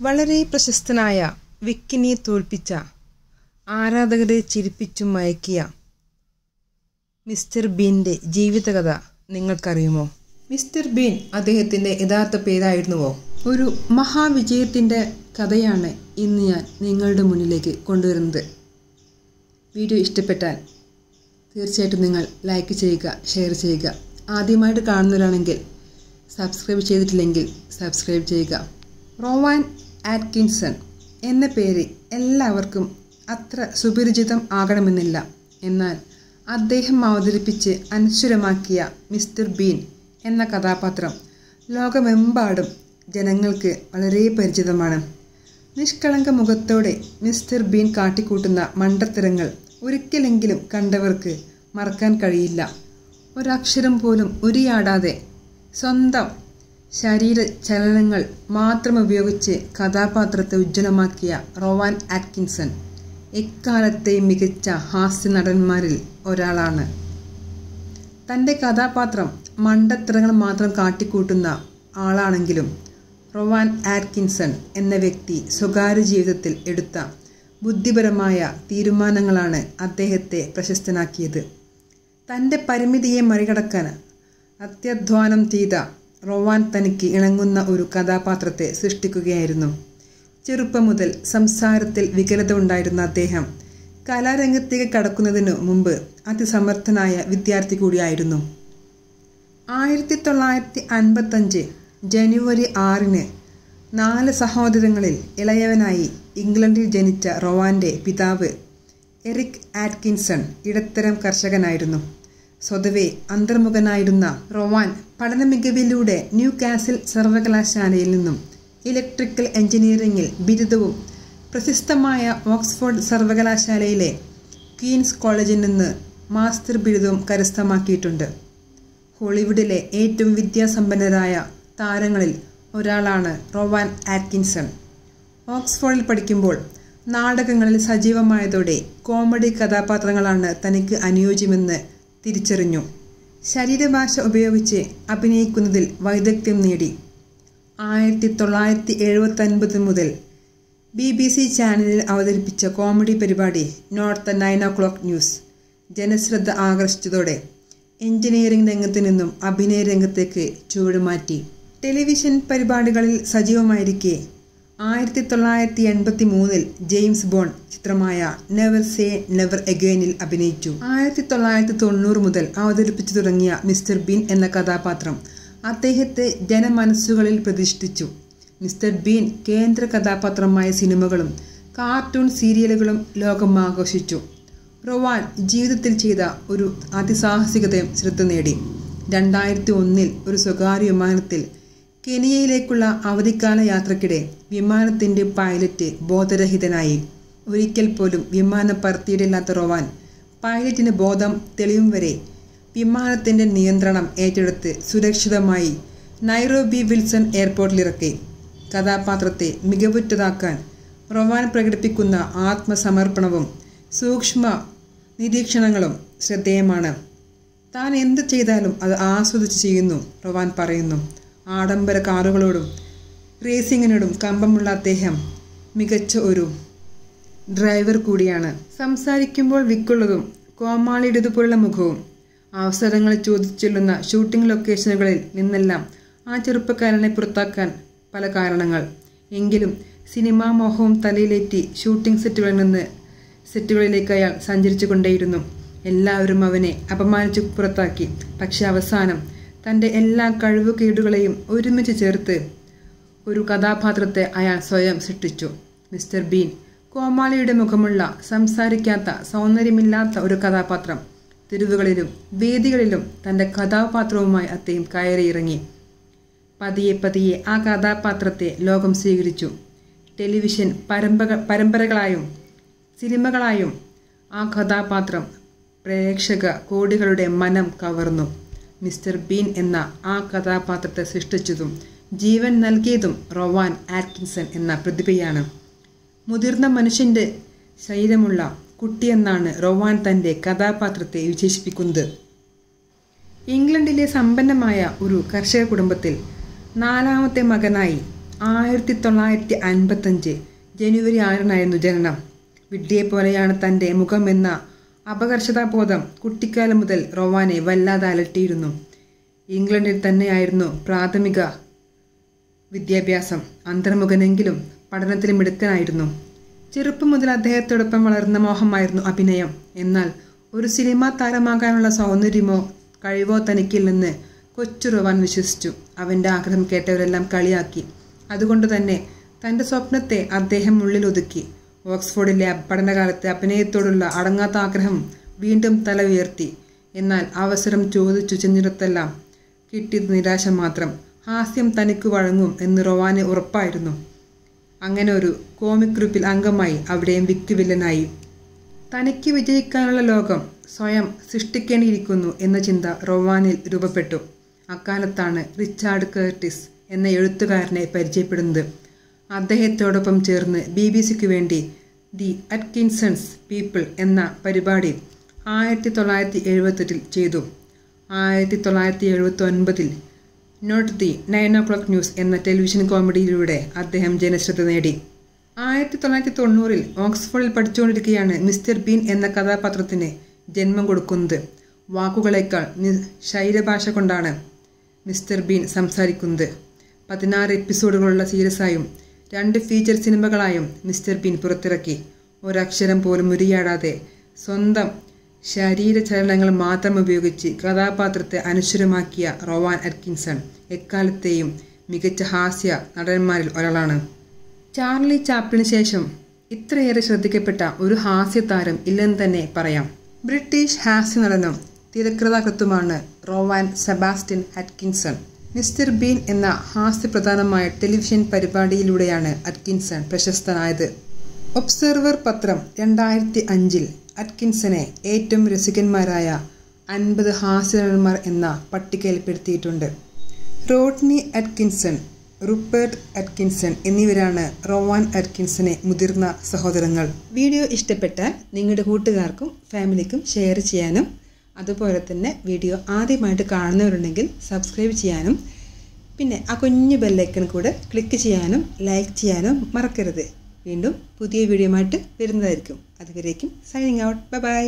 വളരെ പ്രശസ്തനായ വിക്കിനെ തോൽപ്പിച്ച ആരാധകരെ ചിരിപ്പിച്ചും മയക്കിയ മിസ്റ്റർ ബീന്റെ ജീവിതകഥ നിങ്ങൾക്കറിയുമോ? മിസ്റ്റർ ബീൻ അദ്ദേഹത്തിന്റെ യഥാർത്ഥ പേരായിരുന്നുവോ? ഒരു മഹാവിജയത്തിന്റെ കഥയാണ് ഇന്ന് ഞാൻ നിങ്ങളുടെ മുന്നിലേക്ക് കൊണ്ടുവരുന്നത്. വീഡിയോ ഇഷ്ടപ്പെട്ടാൽ തീർച്ചയായിട്ടും നിങ്ങൾ ലൈക്ക് ചെയ്യുക ഷെയർ ചെയ്യുക. ആദ്യമായിട്ട് കാണുന്നവരാണെങ്കിൽ സബ്സ്ക്രൈബ് ചെയ്തിട്ടില്ലെങ്കിൽ സബ്സ്ക്രൈബ് ചെയ്യുക. റോവാൻ ആറ്റ്കിൻസൺ എന്ന പേര് എല്ലാവർക്കും അത്ര സുപരിചിതം ആകണമെന്നില്ല. എന്നാൽ അദ്ദേഹം അവതരിപ്പിച്ച് അനശ്വരമാക്കിയ മിസ്റ്റർ ബീൻ എന്ന കഥാപാത്രം ലോകമെമ്പാടും ജനങ്ങൾക്ക് വളരെ പരിചിതമാണ്. നിഷ്കളങ്ക മുഖത്തോടെ മിസ്റ്റർ ബീൻ കാട്ടിക്കൂട്ടുന്ന മണ്ടത്തരങ്ങൾ ഒരിക്കലെങ്കിലും കണ്ടവർക്ക് മറക്കാൻ കഴിയില്ല. ഒരക്ഷരം പോലും ഉരിയാടാതെ സ്വന്തം ശരീര ചലനങ്ങൾ മാത്രം ഉപയോഗിച്ച് കഥാപാത്രത്തെ ഉജ്ജ്വലമാക്കിയ റോവാൻ ആറ്റ്കിൻസൺ എക്കാലത്തെ മികച്ച ഹാസ്യ നടന്മാരിൽ ഒരാളാണ്. തന്റെ കഥാപാത്രം മണ്ടത്തരങ്ങൾ മാത്രം കാട്ടിക്കൂട്ടുന്ന ആളാണെങ്കിലും റൊവാൻ ആറ്റ്കിൻസൺ എന്ന വ്യക്തി സ്വകാര്യ ജീവിതത്തിൽ എടുത്ത ബുദ്ധിപരമായ തീരുമാനങ്ങളാണ് അദ്ദേഹത്തെ പ്രശസ്തനാക്കിയത്. തന്റെ പരിമിതിയെ മറികടക്കാൻ അത്യധ്വാനം ചെയ്ത റൊവാൻ തനിക്ക് ഇണങ്ങുന്ന ഒരു കഥാപാത്രത്തെ സൃഷ്ടിക്കുകയായിരുന്നു. ചെറുപ്പം മുതൽ സംസാരത്തിൽ വികലത ഉണ്ടായിരുന്ന അദ്ദേഹം കലാരംഗത്തേക്ക് കടക്കുന്നതിനു മുമ്പ് അതിസമർത്ഥനായ വിദ്യാർത്ഥി കൂടിയായിരുന്നു. ആയിരത്തി തൊള്ളായിരത്തി അൻപത്തഞ്ച് ജനുവരി ആറിന് നാല് സഹോദരങ്ങളിൽ ഇളയവനായി ഇംഗ്ലണ്ടിൽ ജനിച്ച റൊവാന്റെ പിതാവ് എറിക് ആറ്റ്കിൻസൺ ഇടത്തരം കർഷകനായിരുന്നു. സ്വതവേ അന്തർമുഖനായിരുന്ന റൊവാൻ പഠന മികവിലൂടെ ന്യൂ കാസിൽ സർവകലാശാലയിൽ നിന്നും ഇലക്ട്രിക്കൽ എഞ്ചിനീയറിംഗിൽ ബിരുദവും പ്രശസ്തമായ ഓക്സ്ഫോർഡ് സർവകലാശാലയിലെ ക്വീൻസ് കോളേജിൽ നിന്ന് മാസ്റ്റർ ബിരുദവും കരസ്ഥമാക്കിയിട്ടുണ്ട്. ഹോളിവുഡിലെ ഏറ്റവും വിദ്യാസമ്പന്നരായ താരങ്ങളിൽ ഒരാളാണ് റോവാൻ ആറ്റ്കിൻസൺ. ഓക്സ്ഫോർഡിൽ പഠിക്കുമ്പോൾ നാടകങ്ങളിൽ സജീവമായതോടെ കോമഡി കഥാപാത്രങ്ങളാണ് തനിക്ക് അനുയോജ്യമെന്ന് തിരിച്ചറിഞ്ഞു. ശരീരഭാഷ ഉപയോഗിച്ച് അഭിനയിക്കുന്നതിൽ വൈദഗ്ധ്യം നേടി. ആയിരത്തി തൊള്ളായിരത്തി എഴുപത്തൊൻപത് മുതൽ ബി ബി സി ചാനലിൽ അവതരിപ്പിച്ച കോമഡി പരിപാടി north nine o'clock news ജനശ്രദ്ധ ആകർഷിച്ചതോടെ എഞ്ചിനീയറിംഗ് രംഗത്ത് നിന്നും അഭിനയ രംഗത്തേക്ക് ചുവടുമാറ്റി ടെലിവിഷൻ പരിപാടികളിൽ സജീവമായിരിക്കെ ആയിരത്തി തൊള്ളായിരത്തി എൺപത്തി മൂന്നിൽ ജെയിംസ് ബോണ്ട് ചിത്രമായ നെവർ സേ നെവർ എഗെയിനിൽ അഭിനയിച്ചു. ആയിരത്തി തൊള്ളായിരത്തി തൊണ്ണൂറ് മുതൽ അവതരിപ്പിച്ചു തുടങ്ങിയ മിസ്റ്റർ ബീൻ എന്ന കഥാപാത്രം അദ്ദേഹത്തെ ജനമനസ്സുകളിൽ പ്രതിഷ്ഠിച്ചു. മിസ്റ്റർ ബീൻ കേന്ദ്ര കഥാപാത്രമായ സിനിമകളും കാർട്ടൂൺ സീരിയലുകളും ലോകം ആഘോഷിച്ചു. റൊവാൻ ജീവിതത്തിൽ ചെയ്ത ഒരു അതിസാഹസികതയും ശ്രദ്ധ നേടി. രണ്ടായിരത്തി ഒന്നിൽ ഒരു സ്വകാര്യ വിമാനത്തിൽ കെനിയയിലേക്കുള്ള അവധിക്കാല യാത്രക്കിടെ വിമാനത്തിന്റെ പൈലറ്റ് ബോധരഹിതനായി. ഒരിക്കൽ പോലും വിമാനം പറത്തിയിട്ടില്ലാത്ത റോവാൻ പൈലറ്റിന് ബോധം തെളിയും വരെ വിമാനത്തിന്റെ നിയന്ത്രണം ഏറ്റെടുത്ത് സുരക്ഷിതമായി നൈറോബി വിൽസൺ എയർപോർട്ടിലിറക്കി. കഥാപാത്രത്തെ മികവുറ്റതാക്കാൻ റൊവാൻ പ്രകടിപ്പിക്കുന്ന ആത്മസമർപ്പണവും സൂക്ഷ്മ നിരീക്ഷണങ്ങളും ശ്രദ്ധേയമാണ്. താൻ എന്ത് ചെയ്താലും അത് ആസ്വദിച്ച് ചെയ്യുന്നു റൊവാൻ പറയുന്നു. ആഡംബര കാറുകളോടും റേസിങ്ങിനോടും കമ്പമുള്ള അദ്ദേഹം മികച്ച ഒരു ഡ്രൈവർ കൂടിയാണ്. സംസാരിക്കുമ്പോൾ വിക്കുള്ളതും കോമാളിയുടേതുപോലുള്ള മുഖവും അവസരങ്ങൾ ചോദിച്ചെല്ലുന്ന ഷൂട്ടിംഗ് ലൊക്കേഷനുകളിൽ നിന്നെല്ലാം ആ ചെറുപ്പക്കാരനെ പുറത്താക്കാൻ പല കാരണങ്ങൾ. എങ്കിലും സിനിമാ മോഹവും തലയിലേറ്റി ഷൂട്ടിംഗ് സെറ്റുകളിൽ നിന്ന് സെറ്റുകളിലേക്ക് അയാൾ സഞ്ചരിച്ചു കൊണ്ടേയിരുന്നു എല്ലാവരും അവനെ അപമാനിച്ചു പുറത്താക്കി. പക്ഷെ അവസാനം തന്റെ എല്ലാ കഴിവുകേടുകളെയും ഒരുമിച്ച് ചേർത്ത് ഒരു കഥാപാത്രത്തെ അയാൾ സ്വയം സൃഷ്ടിച്ചു. മിസ്റ്റർ ബീൻ കോമാളിയുടെ മുഖമുള്ള സംസാരിക്കാത്ത സൗന്ദര്യമില്ലാത്ത ഒരു കഥാപാത്രം തെരുവുകളിലും വേദികളിലും തന്റെ കഥാപാത്രവുമായി അദ്ദേഹം കയറിയിറങ്ങി. പതിയെ പതിയെ ആ കഥാപാത്രത്തെ ലോകം സ്വീകരിച്ചു. ടെലിവിഷൻ പരമ്പര പരമ്പരകളായും സിനിമകളായും ആ കഥാപാത്രം പ്രേക്ഷക കോടികളുടെ മനം കവർന്നു. മിസ്റ്റർ ബീൻ എന്ന ആ കഥാപാത്രത്തെ സൃഷ്ടിച്ചതും ജീവൻ നൽകിയതും റൊവാൻ ആറ്റ്കിൻസൺ എന്ന പ്രതിഭയാണ്. മുതിർന്ന മനുഷ്യന്റെ ശരീരമുള്ള കുട്ടിയെന്നാണ് റൊവാൻ തന്റെ കഥാപാത്രത്തെ വിശേഷിപ്പിക്കുന്നത്. ഇംഗ്ലണ്ടിലെ സമ്പന്നമായ ഒരു കർഷക കുടുംബത്തിൽ നാലാമത്തെ മകനായി ആയിരത്തി തൊള്ളായിരത്തി അൻപത്തഞ്ച് ജനുവരി ആറിനായിരുന്നു ജനനം. വിഡ്ഢിയെ പോലെയാണ് തന്റെ മുഖമെന്ന അപകർഷതാബോധം കുട്ടിക്കാലം മുതൽ റൊവാനെ വല്ലാതെ അലട്ടിയിരുന്നു. ഇംഗ്ലണ്ടിൽ തന്നെയായിരുന്നു പ്രാഥമിക വിദ്യാഭ്യാസം. അന്തർമുഖനെങ്കിലും പഠനത്തിൽ മിടുക്കനായിരുന്നു. ചെറുപ്പം മുതൽ അദ്ദേഹത്തോടൊപ്പം വളർന്ന മോഹമായിരുന്നു അഭിനയം. എന്നാൽ ഒരു സിനിമാ താരമാകാനുള്ള സൗന്ദര്യമോ കഴിവോ തനിക്കില്ലെന്ന് കൊച്ചു റൊവാൻ വിശ്വസിച്ചു. അവന്റെ ആഗ്രഹം കേട്ടവരെല്ലാം കളിയാക്കി. അതുകൊണ്ട് തന്നെ തന്റെ സ്വപ്നത്തെ അദ്ദേഹം ഉള്ളിൽ ഒതുക്കി ഓക്സ്ഫോർഡിലെ പഠനകാലത്ത് അഭിനയത്തോടുള്ള അടങ്ങാത്ത ആഗ്രഹം വീണ്ടും തല ഉയർത്തി. എന്നാൽ അവസരം ചോദിച്ചു ചെന്നിടത്തെല്ലാം കിട്ടിയത് നിരാശ മാത്രം. ഹാസ്യം തനിക്ക് വഴങ്ങും എന്ന് റൊവാന് ഉറപ്പായിരുന്നു. അങ്ങനെ ഒരു കോമിക് ഗ്രൂപ്പിൽ അംഗമായി അവിടെയും വിക്ക് വില്ലനായി. തനിക്ക് വിജയിക്കാനുള്ള ലോകം സ്വയം സൃഷ്ടിക്കേണ്ടിയിരിക്കുന്നു എന്ന ചിന്ത റൊവാനിൽ രൂപപ്പെട്ടു. അക്കാലത്താണ് റിച്ചാർഡ് കേർട്ടിസ് എന്ന എഴുത്തുകാരനെ പരിചയപ്പെടുന്നത്. അദ്ദേഹത്തോടൊപ്പം ചേർന്ന് ബി ബി സിക്ക് വേണ്ടി ദി അറ്റ്കിൻസൺസ് പീപ്പിൾ എന്ന പരിപാടി ആയിരത്തി തൊള്ളായിരത്തി എഴുപത്തെട്ടിൽ ചെയ്തു. ആയിരത്തി തൊള്ളായിരത്തി എഴുപത്തി ഒൻപതിൽ not the nine o'clock news എന്ന ടെലിവിഷൻ കോമഡിയിലൂടെ അദ്ദേഹം ജനശ്രദ്ധ നേടി. ആയിരത്തി തൊള്ളായിരത്തി തൊണ്ണൂറിൽ ഓക്സ്ഫോർഡിൽ പഠിച്ചുകൊണ്ടിരിക്കുകയാണ് മിസ്റ്റർ ബീൻ എന്ന കഥാപാത്രത്തിന് ജന്മം കൊടുക്കുന്നത്. വാക്കുകളേക്കാൾ ശൈലഭാഷ കൊണ്ടാണ് മിസ്റ്റർ ബീൻ സംസാരിക്കുന്നത്. പതിനാറ് എപ്പിസോഡുകളുള്ള സീരീസായും രണ്ട് ഫീച്ചർ സിനിമകളായും മിസ്റ്റർ ബീൻ പുറത്തിറക്കി. ഒരക്ഷരം പോലും ഉരിയാടാതെ സ്വന്തം ശരീരചലനങ്ങൾ മാത്രം ഉപയോഗിച്ച് കഥാപാത്രത്തെ അനശ്വരമാക്കിയ റോവാൻ അറ്റ്കിൻസൺ എക്കാലത്തെയും മികച്ച ഹാസ്യ നടന്മാരിൽ ഒരാളാണ്. ചാർലി ചാപ്പിന് ശേഷം ഇത്രയേറെ ശ്രദ്ധിക്കപ്പെട്ട ഒരു ഹാസ്യ താരം ഇല്ലെന്ന് തന്നെ പറയാം. ബ്രിട്ടീഷ് ഹാസ്യ നടനും തിരക്കഥാകൃത്തുമാണ് Rowan Sebastian Atkinson Mister Bean എന്ന ഹാസ്യപ്രധാനമായ ടെലിവിഷൻ പരിപാടിയിലൂടെയാണ് അറ്റ്കിൻസൺ പ്രശസ്തനായത്. ഒബ്സർവർ പത്രം രണ്ടായിരത്തി അഞ്ചിൽ അറ്റ്കിൻസനെ ഏറ്റവും രസികന്മാരായ അൻപത് ഹാസ്യനടന്മാർ എന്ന പട്ടികയിൽപ്പെടുത്തിയിട്ടുണ്ട്. റോഡ്നി അറ്റ്കിൻസൺ റുപ്പേർട്ട് അറ്റ്കിൻസൺ എന്നിവരാണ് റോവാൻ അറ്റ്കിൻസനെ മുതിർന്ന സഹോദരങ്ങൾ. വീഡിയോ ഇഷ്ടപ്പെട്ടാൽ നിങ്ങളുടെ കൂട്ടുകാർക്കും ഫാമിലിക്കും ഷെയർ ചെയ്യാനും അതുപോലെ തന്നെ വീഡിയോ ആദ്യമായിട്ട് കാണുന്നവരുണ്ടെങ്കിൽ സബ്സ്ക്രൈബ് ചെയ്യാനും പിന്നെ ആ കുഞ്ഞു ബെല്ലൈക്കൺ കൂടെ ക്ലിക്ക് ചെയ്യാനും ലൈക്ക് ചെയ്യാനും മറക്കരുത്. വീണ്ടും പുതിയ വീഡിയോ ആയിട്ട് വരുന്നതായിരിക്കും. അതുവരേക്കും സൈനിങ് ഔട്ട് ബൈ ബൈ